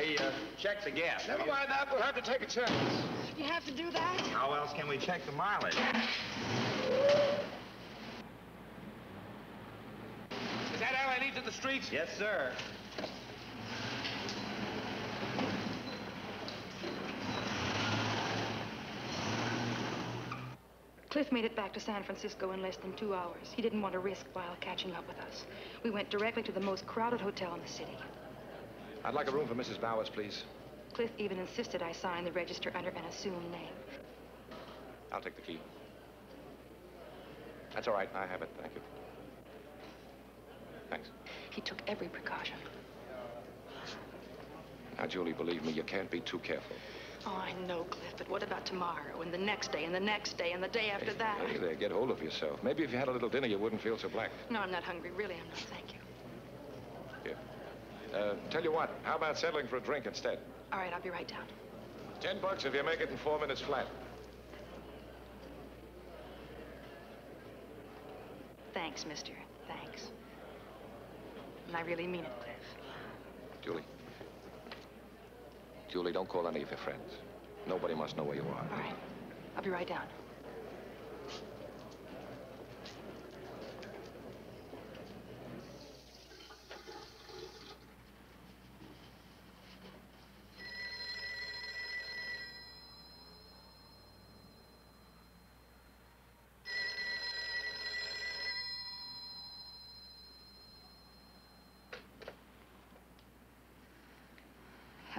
Uh, check the gas. Never mind that. We'll have to take a chance. You have to do that? How else can we check the mileage? Is that all I lead to the streets? Yes, sir. Cliff made it back to San Francisco in less than two hours. He didn't want to risk while catching up with us. We went directly to the most crowded hotel in the city. I'd like a room for Mrs. Bowers, please. Cliff even insisted I sign the register under an assumed name. I'll take the key. That's all right. I have it. Thank you. Thanks. He took every precaution. Now, Julie, believe me, you can't be too careful. Oh, I know, Cliff, but what about tomorrow and the next day and the next day and the day after that? Hey there, get hold of yourself. Maybe if you had a little dinner, you wouldn't feel so black. No, I'm not hungry. Really, I'm not. Thank you. Uh, tell you what, how about settling for a drink instead? All right, I'll be right down. Ten bucks if you make it in four minutes flat. Thanks, mister. Thanks. And I really mean it, Cliff. Julie. Julie, don't call any of your friends. Nobody must know where you are. All right. I'll be right down.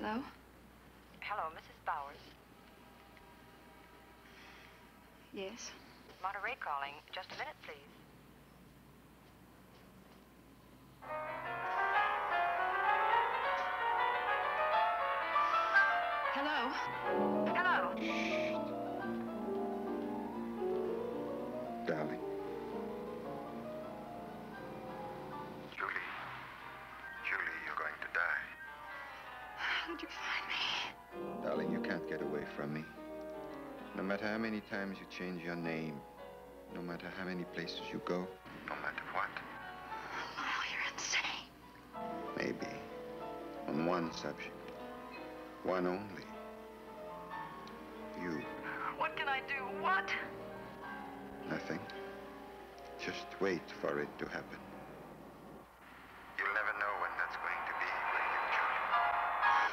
Hello? Hello, Mrs. Bowers. Yes? Monterey calling. Just a minute, please. Hello? Hello. Darling. You find me? Darling, you can't get away from me. No matter how many times you change your name, no matter how many places you go, No matter what. Lyle, you're insane. maybe on one subject, one only. You, What can I do? What? nothing. Just wait for it to happen.